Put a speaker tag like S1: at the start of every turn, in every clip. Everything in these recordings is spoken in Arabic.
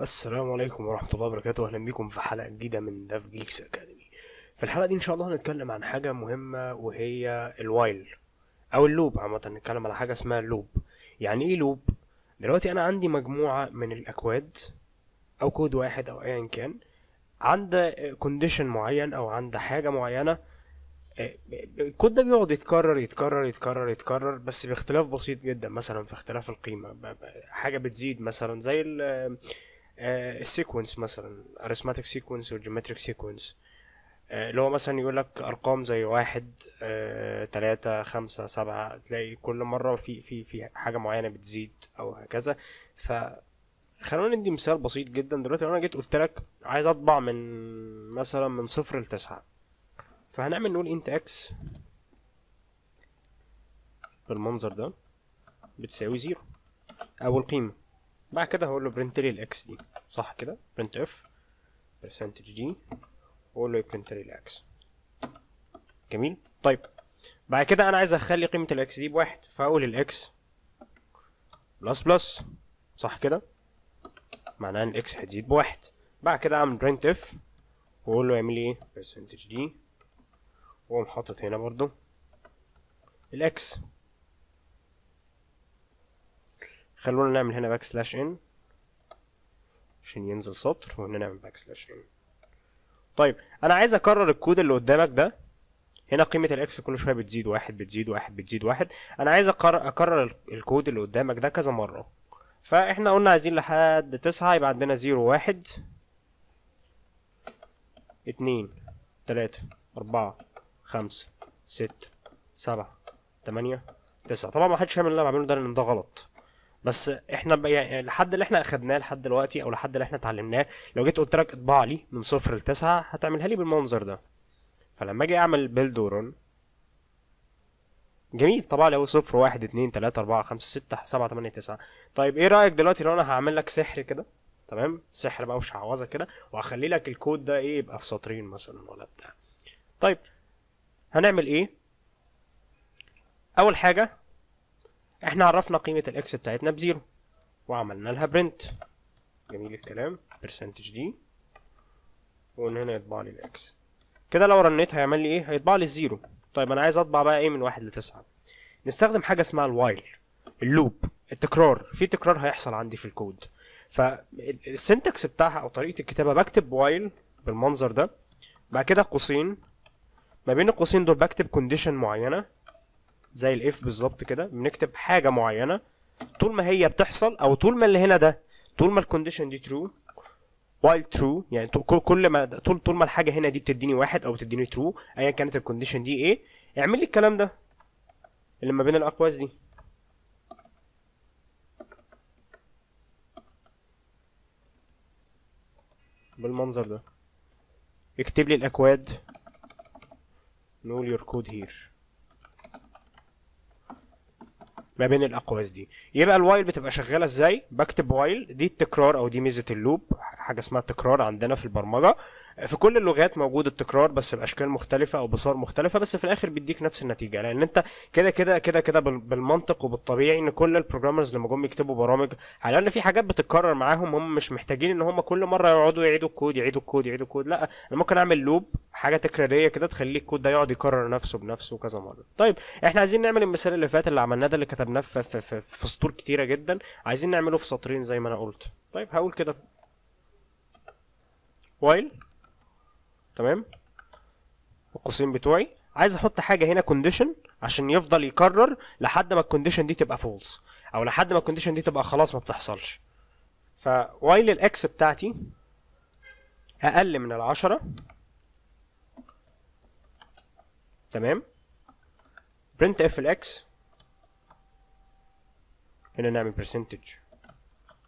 S1: السلام عليكم ورحمة الله وبركاته. أهلا بكم في حلقة جديدة من Dev Geeks Academy في الحلقة دي إن شاء الله هنتكلم عن حاجة مهمة وهي ال while أو ال loop عامة. هنتكلم على حاجة اسمها ال loop يعني إيه loop؟ دلوقتي أنا عندي مجموعة من الأكواد أو كود واحد أو أيا كان. عند condition معين أو عند حاجة معينة الكود ده بيقعد يتكرر يتكرر يتكرر يتكرر بس باختلاف بسيط جدا. مثلا في اختلاف القيمة حاجة بتزيد. مثلا زي ال sequence مثلا arithmetic sequence وال geometric sequence اللي هو مثلا يقول لك أرقام زي واحد آه، تلاتة خمسة سبعة تلاقي كل مرة في في في حاجة معينة بتزيد أو هكذا. ف خلونا ندي مثال بسيط جدا دلوقتي. لو أنا جيت قلت لك عايز أطبع من مثلا من صفر لتسعة فهنعمل نقول int x بالمنظر ده بتساوي zero اول قيمة بعد كده هقول له print لي ال x دي. صح كده؟ printf percentage d واقول له ي print لي ال x جميل؟ طيب. بعد كده أنا عايز أخلي قيمة ال x دي بواحد فأقول ال x plus plus صح كده؟ معناه إن ال x هتزيد بواحد. بعد كده أعمل printf وأقول له يعمل لي إيه؟ percentage d وأقوم حاطط هنا برضو ال x خلونا نعمل هنا backslash n عشان ينزل سطر وهنا نعمل backslash n طيب أنا عايز أكرر الكود اللي قدامك ده. هنا قيمة ال x كل شوية بتزيد واحد بتزيد واحد بتزيد واحد. أنا عايز أكرر ال- الكود اللي قدامك ده كذا مرة. فإحنا قلنا عايزين لحد تسعة يبقى عندنا zero واحد اتنين تلاتة أربعة خمسة ستة سبعة تمانية تسعة. طبعا ما حدش يعمل اللي أنا بعمله ده لأن ده غلط. بس إحنا يعني لحد اللي إحنا اخدناه لحد دلوقتي أو لحد اللي إحنا اتعلمناه لو جيت قلت لك اطبع لي من صفر لتسعة هتعملها لي بالمنظر ده. فلما أجي اعمل بيلد ورن جميل طبعا لو صفر واحد اتنين تلاتة اربعة خمسة ستة سبعة تمانية تسعة. طيب إيه رأيك دلوقتي لو أنا هعمل لك سحر كده؟ تمام؟ سحر بقى وشعوذة كده وهخلي لك الكود ده إيه يبقى في سطرين مثلا ولا بتاع. طيب هنعمل إيه؟ أول حاجة إحنا عرفنا قيمة ال x بتاعتنا ب zero. وعملنا لها print جميل الكلام. percentage d ومن هنا يطبع لي ال x كده لو run يت هيعمل لي إيه؟ هيطبع لي ال zero. طيب أنا عايز أطبع بقى إيه من واحد لتسعة؟ نستخدم حاجة اسمها ال while ال loop التكرار. في تكرار هيحصل عندي في الكود. فال syntax بتاعها أو طريقة الكتابة بكتب while بالمنظر ده. بعد كده قوسين. ما بين القوسين دول بكتب condition معينة. زي ال if بالظبط كده بنكتب حاجة معينة. طول ما هي بتحصل أو طول ما اللي هنا ده طول ما ال condition دي true while true يعني كل ما طول طول ما الحاجة هنا دي بتديني واحد أو بتديني true ايا كانت ال condition دي إيه اعمل لي الكلام ده اللي ما بين الأقواس دي. بالمنظر ده. اكتب لي الأكواد. نقول your code here. ما بين الأقواس دي. يبقى ال while بتبقى شغالة إزاي؟ بكتب while دي التكرار أو دي ميزة ال loop. حاجة اسمها التكرار عندنا في البرمجة. في كل اللغات موجود التكرار بس باشكال مختلفة أو بصور مختلفة بس في الآخر بيديك نفس النتيجة. لأن أنت كده كده كده كده بال- بالمنطق وبالطبيعي إن كل ال programmers لما جم يكتبوا برامج على الأقل في حاجات بتتكرر معاهم هم مش محتاجين إن هم كل مرة يقعدوا يعيدوا الكود يعيدوا الكود يعيدوا الكود. لأ أنا ممكن أعمل loop حاجة تكرارية كده تخلي الكود ده يقعد يكرر نفسه بنفسه كذا مرة. طيب إحنا عايزين نعمل المثال اللي فات اللي عملناه ده اللي كتبناه في, في, في, في سطور كتيرة جدا. عايزين نعمله في سطرين زي ما أنا قلت. طيب هقول كده while. تمام. القوسين بتوعي. عايز أحط حاجة هنا condition عشان يفضل يكرر لحد ما ال condition دي تبقى false أو لحد ما ال condition دي تبقى خلاص ما بتحصلش. ف while ال x بتاعتي أقل من العشرة. تمام. printf ال x. هنا نعمل percentage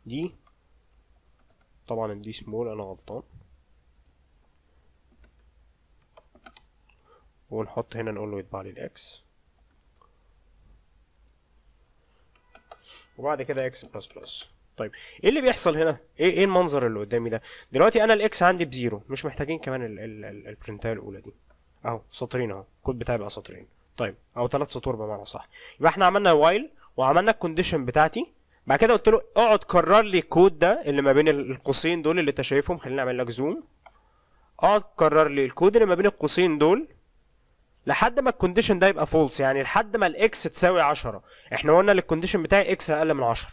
S1: d طبعا دي small أنا غلطان. ونحط هنا نقول له يطبع لي ال x وبعد كده x plus plus طيب إيه اللي بيحصل هنا؟ إيه إيه المنظر اللي قدامي ده؟ دلوقتي أنا ال x عندي ب zero مش محتاجين كمان ال- ال- ال- ال print اية الأولى دي. أهو سطرين أهو الكود بتاعي بقى سطرين. طيب أو ثلاث سطور بمعنى صح. يبقى إحنا عملنا while وعملنا ال condition بتاعتي. بعد كده قلت له اقعد كرر لي الكود ده اللي ما بين القوسين دول اللي أنت شايفهم خليني أعمل لك zoom اقعد كرر لي الكود اللي ما بين القوسين دول لحد ما ال condition ده يبقى false يعني لحد ما ال x تساوي 10 إحنا قلنا ال condition بتاعي x أقل من 10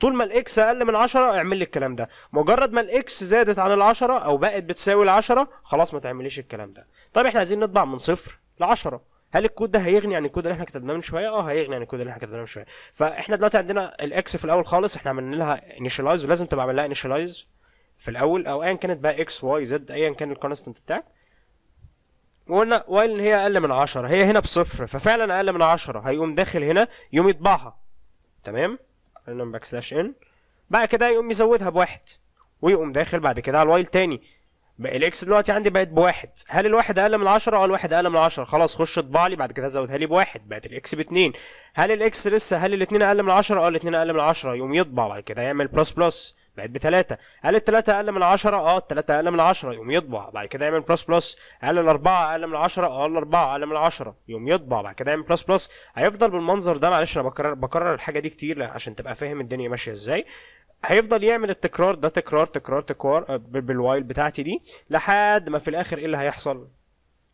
S1: طول ما ال x أقل من 10 اعمل لي الكلام ده. مجرد ما ال x زادت عن ال 10 أو بقت بتساوي ال 10 خلاص ما تعمليش الكلام ده. طيب إحنا عايزين نطبع من صفر ل 10 هل الكود ده هيغني عن الكود اللي إحنا كتبناه من شوية؟ آه هيغني عن الكود اللي إحنا كتبناه من شوية. فاحنا دلوقتي عندنا ال x في الأول خالص إحنا عملنا لها initialize ولازم تبقى عامل لها initialize في الأول أو ايا كانت بقى إكس واي زد ايا كان ال constant بتاعك. وقلنا while إن هي أقل من 10 هي هنا بصفر ففعلا أقل من 10 هيقوم داخل هنا يقوم يطبعها. تمام؟ خلينا backslash n بعد كده يقوم يزودها بواحد ويقوم داخل بعد كده على ال while تاني. بقى ال x دلوقتي عندي بقت بواحد. هل الواحد أقل من 10 آه الواحد أقل من 10 خلاص خش اطبع لي بعد كده زودها لي بواحد. بقت ال x باتنين. هل ال x لسه هل الاثنين أقل من 10 آه الاثنين أقل من 10 يقوم يطبع بعد كده يعمل plus plus بقت بتلاتة. هل التلاتة أقل من عشرة؟ آه التلاتة أقل من عشرة يقوم يطبع. بعد كده يعمل plus plus هل الأربعة أقل من عشرة؟ آه الأربعة أقل من عشرة يقوم يطبع. بعد كده يعمل plus plus هيفضل بالمنظر ده معلش أنا بكرر بكرر الحاجة دي كتير عشان تبقى فاهم الدنيا ماشية إزاي. هيفضل يعمل التكرار ده تكرار تكرار تكرار بال while بتاعتي دي لحد ما في الآخر إيه اللي هيحصل؟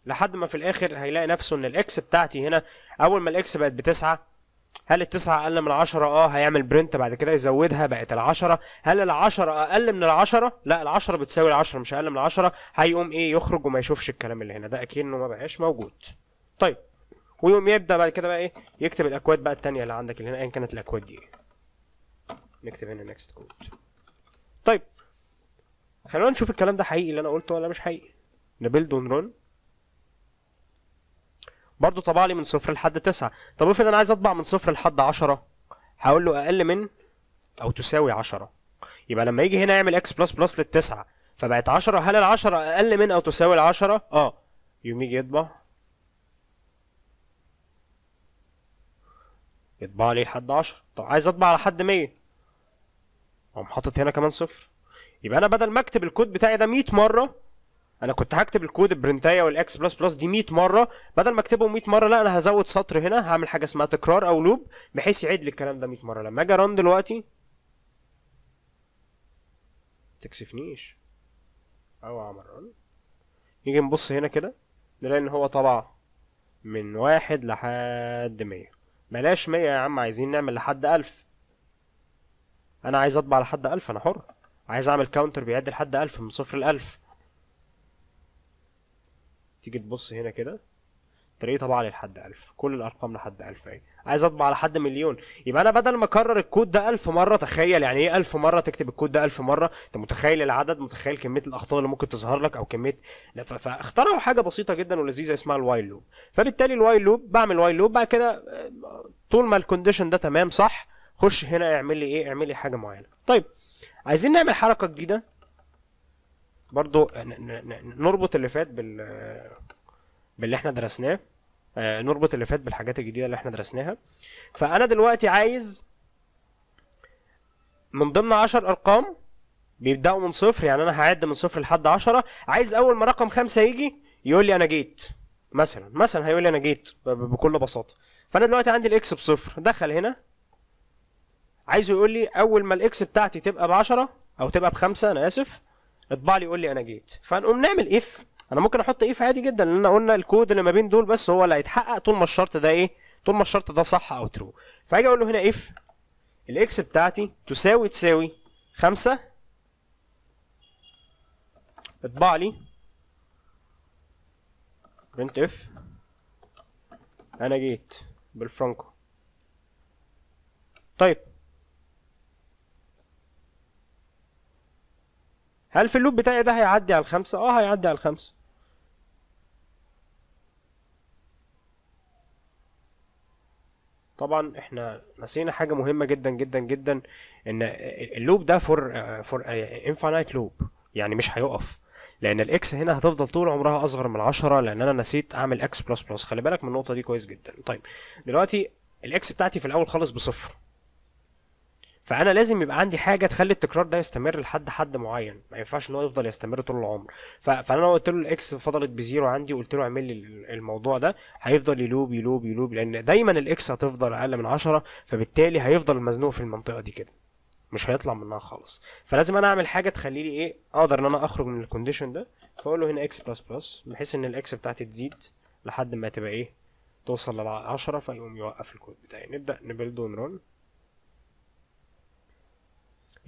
S1: لحد ما في الآخر هيلاقي نفسه إن ال x بتاعتي هنا أول ما ال x بقت بتسعة هل التسعة أقل من عشرة؟ آه هيعمل print بعد كده يزودها بقت العشرة، هل العشرة أقل من العشرة؟ لا العشرة بتساوي العشرة مش أقل من العشرة، هيقوم إيه يخرج وما يشوفش الكلام اللي هنا ده أكنه ما بقاش موجود. طيب ويقوم يبدأ بعد كده بقى إيه يكتب الأكواد بقى التانية اللي عندك اللي هنا أيا كانت الأكواد دي إيه. نكتب هنا next code طيب خلونا نشوف الكلام ده حقيقي اللي أنا قلته ولا مش حقيقي ن build ون run برضه طبع لي من صفر لحد تسعة. طب افرض أنا عايز اطبع من صفر لحد عشرة هقول له أقل من أو تساوي عشرة. يبقى لما يجي هنا يعمل X plus plus للتسعة فبقت عشرة. هل العشرة أقل من أو تساوي العشرة؟ آه. يقوم يجي يطبع. يطبع لي لحد عشرة. طب عايز اطبع على حد مية. اقوم حاطط هنا كمان صفر. يبقى أنا بدل ما اكتب الكود بتاعي ده 100 مرة أنا كنت هكتب الكود ال print اية وال X plus plus دي 100 مرة. بدل ما اكتبه 100 مرة لا أنا هزود سطر هنا. هعمل حاجة اسمها تكرار أو loop بحيث يعيد لي الكلام ده 100 مرة. لما أجي أ run دلوقتي تكسفنيش. أو أعمل run نيجي نبص هنا كده نلاقي إن هو طبع من واحد لحد مية. بلاش مية يا عم عايزين نعمل لحد ألف. أنا عايز أطبع لحد ألف أنا حر. عايز أعمل counter بيعد لحد ألف من صفر لألف. تيجي تبص هنا كده تلاقيه طبع لي لحد ألف كل الأرقام لحد ألف أهي عايز أطبع لحد مليون. يبقى أنا بدل ما أكرر الكود ده ألف مرة تخيل يعني إيه ألف مرة؟ تكتب الكود ده ألف مرة. أنت متخيل العدد؟ متخيل كمية الأخطاء اللي ممكن تظهر لك لا ف- فاخترعوا حاجة بسيطة جدا ولذيذة اسمها ال while loop فبالتالي ال while loop بعمل while loop بعد كده طول ما ال condition ده تمام صح؟ خش هنا اعمل لي إيه؟ اعمل لي حاجة معينة. طيب عايزين نعمل حركة جديدة؟ برضو نربط اللي فات بال باللي إحنا درسناه. آه، نربط اللي فات بالحاجات الجديدة اللي إحنا درسناها. فأنا دلوقتي عايز من ضمن عشر أرقام بيبدأوا من صفر يعني أنا هعد من صفر لحد عشرة. عايز أول ما رقم خمسة يجي يقول لي أنا جيت. مثلا مثلا هيقول لي أنا جيت ب- ب- بكل بساطة. فأنا دلوقتي عندي ال X بصفر. دخل هنا. عايزه يقول لي أول ما ال X بتاعتي تبقى بعشرة أو تبقى بخمسة أنا آسف. اطبع لي يقول لي أنا جيت. فنقوم نعمل if أنا ممكن أحط if عادي جدا لأن قلنا الكود اللي ما بين دول بس هو اللي هيتحقق طول ما الشرط ده إيه؟ طول ما الشرط ده صح أو true فأجي أقول له هنا if ال X بتاعتي تساوي تساوي خمسة. اطبع لي. printf أنا جيت بالفرانكو. طيب. هل في ال loop بتاعي ده هيعدي على الخمسة؟ آه هيعدي على الخمسة. طبعا إحنا نسينا حاجة مهمة جدا جدا جدا إن ال loop ده for for infinite loop يعني مش هيقف. لأن ال X هنا هتفضل طول عمرها أصغر من عشرة لأن أنا نسيت أعمل X plus plus خلي بالك من النقطة دي كويس جدا. طيب دلوقتي ال X بتاعتي في الأول خالص بصفر. فأنا لازم يبقى عندي حاجة تخلي التكرار ده يستمر لحد حد معين. ما ينفعش إن هو يفضل يستمر طول العمر. فأنا لو قلت له ال X فضلت ب zero عندي وقلت له اعمل لي ال- الموضوع ده هيفضل ي loop ي loop ي loop لأن دايما ال X هتفضل أقل من 10 فبالتالي هيفضل مزنوق في المنطقة دي كده. مش هيطلع منها خالص. فلازم أنا أعمل حاجة تخلي لي إيه أقدر إن أنا أخرج من ال condition ده فأقول له هنا X plus plus بحيث إن ال X بتاعتي تزيد لحد ما تبقى إيه توصل لل 10 فيقوم يوقف الكود بتاعي. نبدأ ن build ون run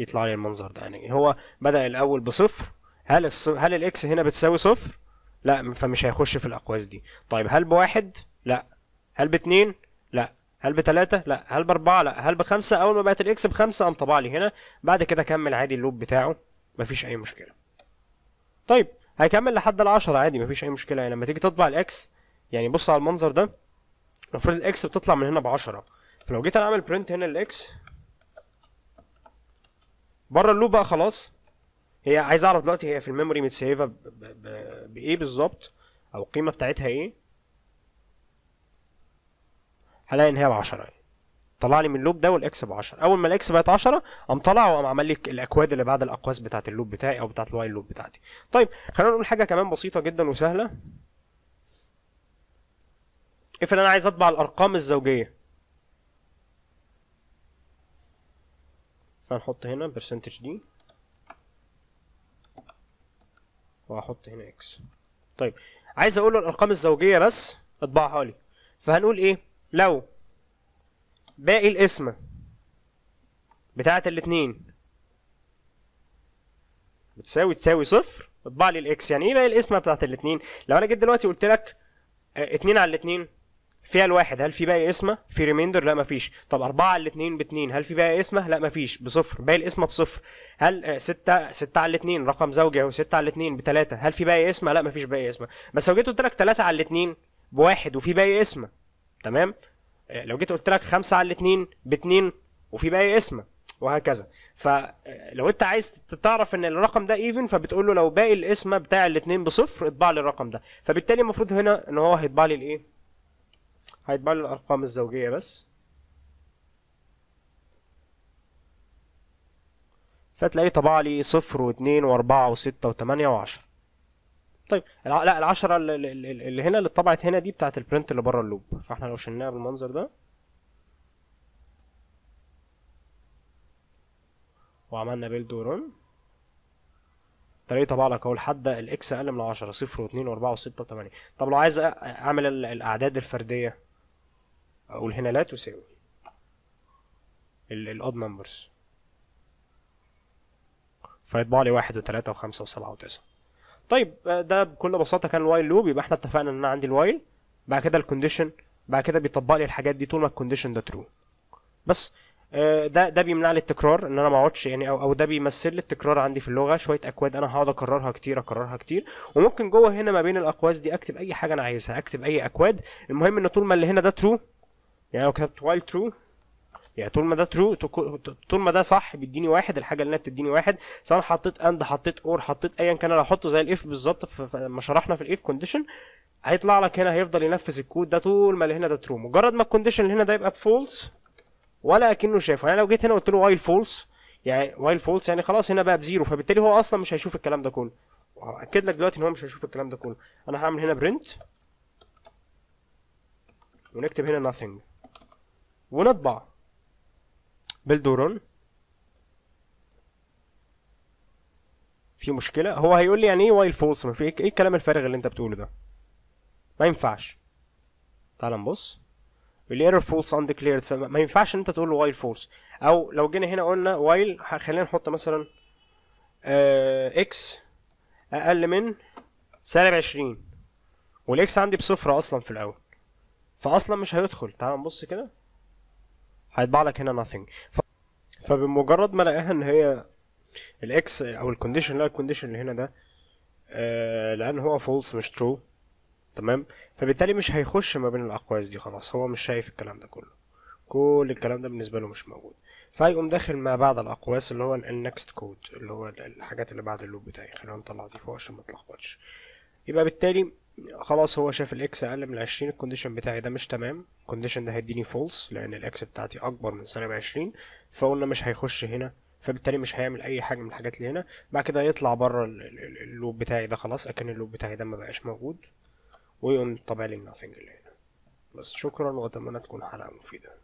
S1: يطلع لي المنظر ده يعني هو بدأ الأول بصفر هل الص... هل ال X هنا بتساوي صفر؟ لا فمش هيخش في الأقواس دي طيب هل بواحد؟ لا هل باتنين؟ لا هل بتلاتة؟ لا هل بأربعة؟ لا هل بخمسة؟ أول ما بقت ال X بخمسة قام طبع لي هنا بعد كده كمل عادي ال loop بتاعه مفيش أي مشكلة طيب هيكمل لحد العشرة عادي مفيش أي مشكلة يعني لما تيجي تطبع ال X يعني بص على المنظر ده المفروض ال X بتطلع من هنا بعشرة فلو جيت أنا أعمل print هنا ال X بره ال loop بقى خلاص. هي عايز أعرف دلوقتي هي في ال memory متسيفة بإيه بالظبط؟ أو القيمه بتاعتها إيه؟ هلاقي إن هي ب 10 يعني طلع لي من ال loop ده وال X ب 10 أول ما ال X بقت 10 قام طلع وقام عمل لي الأكواد اللي بعد الأقواس بتاعت ال loop بتاعي أو بتاعت ال while loop بتاعتي. طيب خلينا نقول حاجة كمان بسيطة جدا وسهلة. افرض أنا عايز أطبع الأرقام الزوجية. فنحط هنا percentage دي وهحط هنا X طيب عايز أقول له الأرقام الزوجية بس أطبعها لي. فهنقول إيه؟ لو باقي القسمة بتاعة الاتنين بتساوي تساوي صفر أطبع لي ال X يعني إيه باقي القسمة بتاعة الاتنين؟ لو أنا جيت دلوقتي قلت لك آه، اتنين على الاتنين فيها الواحد. هل في باقي قسمة في remainder لا مفيش. طب أربعة على الاتنين باتنين هل في باقي قسمة لا مفيش. بصفر. باقي القسمة بصفر. هل آه، ستة ستة على الاتنين رقم زوجي أو ستة على الاتنين بتلاتة هل في باقي قسمة لا مفيش باقي قسمة بس لو جيت قلت لك تلاتة على الاتنين بواحد وفي باقي قسمة تمام؟ آه، لو جيت قلت لك خمسة على الاتنين باتنين وفي باقي قسمة وهكذا. فلو انت عايز تعرف ان الرقم ده even فبتقول له لو باقي القسمة بتاع الاتنين بصفر اطبع لي الرقم ده. فبالتالي المفروض هنا ان هو هيطبع لي الايه؟ هيطبع لي الأرقام الزوجية بس. فتلاقيه طبع لي صفر واثنين وأربعة وستة وثمانية وعشرة. طيب. لا العشرة اللي, هنا اللي اتطبعت هنا دي بتاعت ال print اللي بره ال loop. فاحنا لو شلناها بالمنظر ده. وعملنا build و run تلاقيه طبع لك أهو لحد ال x أقل من 10 صفر واثنين وأربعة وستة وثمانية طب لو عايز أعمل ال- الأعداد الفردية. أقول هنا لا تساوي. ال odd numbers فيطبع لي واحد وثلاثة وخمسة وسبعة وتسعة. طيب آه، ده بكل بساطة كان ال while loop يبقى إحنا اتفقنا إن أنا عندي ال while بعد كده ال condition بعد كده بيطبق لي الحاجات دي طول ما ال condition ده true بس آه، ده ده بيمنع لي التكرار إن أنا ما أقعدش يعني أو أو ده بيمثل لي التكرار عندي في اللغة شوية أكواد أنا هقعد أكررها كتير أكررها كتير. وممكن جوه هنا ما بين الاقواس دي أكتب أي حاجة أنا عايزها أكتب أي أكواد. المهم إن طول ما اللي هنا ده true يعني لو كتبت while true يعني طول ما ده true طول ما ده صح بيديني واحد الحاجة اللي هنا بتديني واحد سواء حطيت and حطيت or حطيت ايا كان أنا هحطه زي ال if بالظبط في- في- ما شرحنا في ال if condition هيطلع لك هنا هيفضل ينفذ الكود ده طول ما اللي هنا ده true مجرد ما ال condition اللي هنا ده يبقى ب false ولا أكنه شافه يعني لو جيت هنا قلت له while false يعني while false يعني خلاص هنا بقى ب zero فبالتالي هو أصلا مش هيشوف الكلام ده كله. اكد لك دلوقتي إن هو مش هيشوف الكلام ده كله. أنا هعمل هنا print ونكتب هنا nothing. ونطبع. build و run في مشكلة؟ هو هيقول لي يعني إيه while false ما في إيه إيه الكلام الفارغ اللي أنت بتقوله ده؟ ما ينفعش. تعال نبص. ال error false undeclared. فما ما ينفعش إن أنت تقول له while false أو لو جينا هنا قلنا while خلينا نحط مثلا x أقل من سالب 20 وال x عندي بصفر أصلا في الأول. فاصلا مش هيدخل. تعال نبص كده. هيطبع لك هنا nothing. ف... فبمجرد ما لقاها إن هي ال x أو ال condition لا ال condition اللي هنا ده آه لأن هو false مش true تمام؟ فبالتالي مش هيخش ما بين الأقواس دي خلاص هو مش شايف الكلام ده كله. كل الكلام ده بالنسبة له مش موجود. فهيقوم داخل ما بعد الأقواس اللي هو ال next code اللي هو ال- الحاجات اللي بعد ال loop بتاعي. خلينا نطلع دي فوق عشان ما تلخبطش. يبقى بالتالي خلاص هو شاف ال x أقل من عشرين ال condition بتاعي ده مش تمام. ال condition ده هيديني false لأن ال x بتاعتي أكبر من سالب عشرين فقلنا مش هيخش هنا فبالتالي مش هيعمل أي حاجة من الحاجات اللي هنا. بعد كده يطلع بره ال- ال- ال- اللوب بتاعي ده خلاص أكن اللوب بتاعي ده ما بقاش موجود. ويقوم طبع لي nothing اللي هنا. بس شكرا وأتمنى تكون حلقة مفيدة.